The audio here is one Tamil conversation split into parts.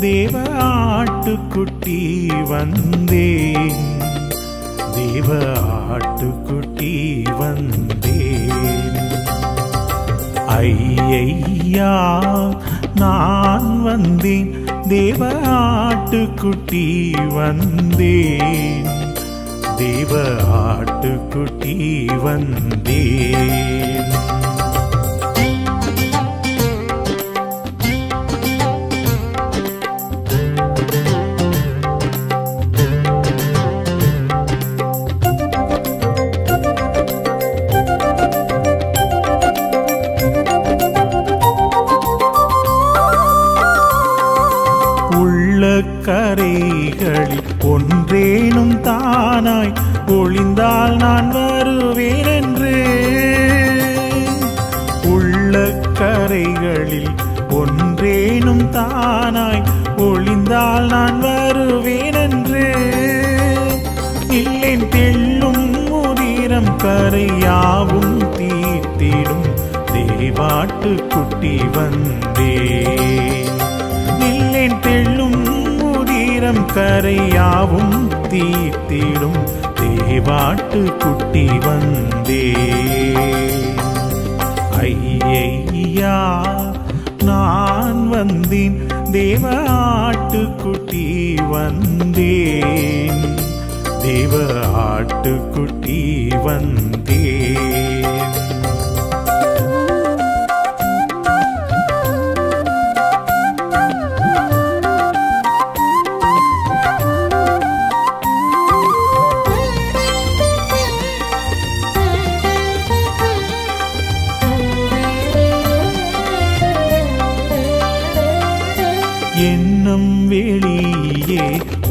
தேவ ஆட்டுக்குட்டி வந்தேன். தேவ ஆட்டுக்குட்டி வந்தேன். ஐயையா நான் வந்தேன். தேவ ஆட்டுக்குட்டி வந்தேன். தேவ ஆட்டுக்குட்டி வந்தேன். கரைகளில் ஒன்றேனும் தானாய் ஒளிந்தால் நான் வருவேன் என்று உள்ள கரைகளில் ஒன்றேனும் தானாய் ஒளிந்தால் நான் வருவேன் என்று இல்லேன் தெள்ளும் முதிரம் கரையாவும் தீர்த்திடும். தேவாட்டு குட்டி வந்தே. கரையாவும் தீர்த்திடும் தேவாட்டு குட்டி வந்தே. ஐயா நான் வந்தேன் தேவ ஆட்டுக்குட்டி வந்தேன். தேவ ஆட்டுக்குட்டி வந்தேன்.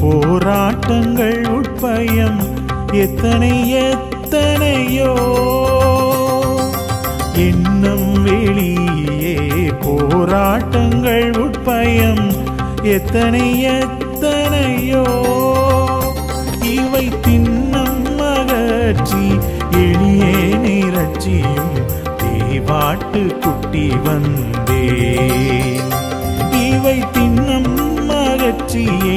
போராட்டங்கள் உட்பயம் எத்தனை எத்தனையோ. எண்ணம் வெளியே போராட்டங்கள் உட்பயம் எத்தனை எத்தனையோ. இவை தின்னம் மகற்றி எளியே நிறச்சியும் தேவாட்டு குட்டி வந்தே இவை தின்னம் மகற்றியே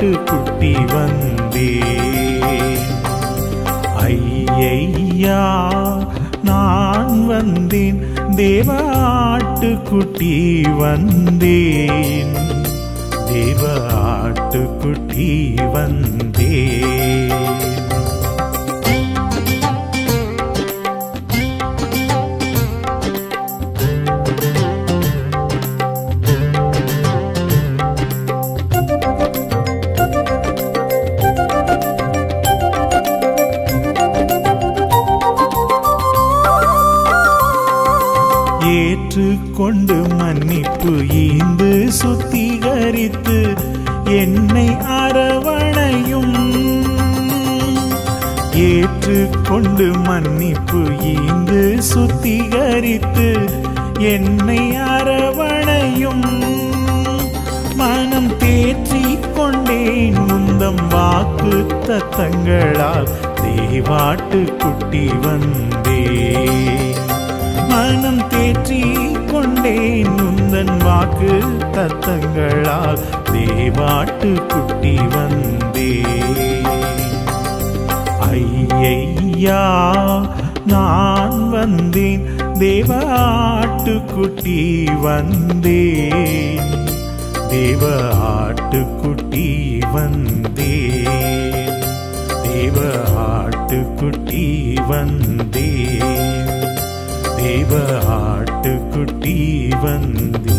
தேவாட்டு குட்டி வந்தே. ஐயையா நான் வந்தேன். தேவாட்டு குட்டி வந்தேன். தேவ ஆட்டுக்குட்டி வந்தேன். கொண்டு மன்னிப்பு ஈந்து சுத்திகரித்து என்னை அரவணையும். ஏற்றுக்கொண்டு மன்னிப்பு ஈந்து சுத்திகரித்து என்னை அரவணையும். மனம் தேற்றி கொண்டேன் முந்தம் வாக்கு தத்தங்களால் தேவாட்டு குட்டி வந்தே. மனம் தேற்றி கொண்டேன் வாக்கு தத்தங்களால் தேவாட்டு குட்டி வந்தே. ஐயா நான் வந்தேன் தேவாட்டு குட்டி வந்தேன் தேவ ஆட்டுக்குட்டி வந்தேன் தேவ ஆட்டுக்குட்டி வந்தேன் தேவ ஆட்டுக்குட்டி வந்தே